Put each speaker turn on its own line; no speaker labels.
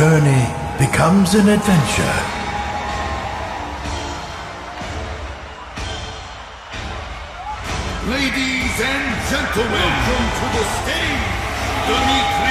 journey becomes an adventure.
Ladies and gentlemen, welcome to the stage, Dimitri